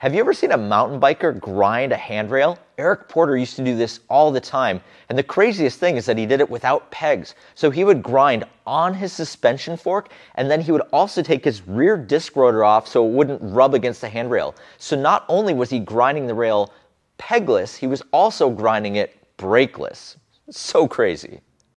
Have you ever seen a mountain biker grind a handrail? Eric Porter used to do this all the time. And the craziest thing is that he did it without pegs. So he would grind on his suspension fork, and then he would also take his rear disc rotor off so it wouldn't rub against the handrail. So not only was he grinding the rail pegless, he was also grinding it brakeless. So crazy.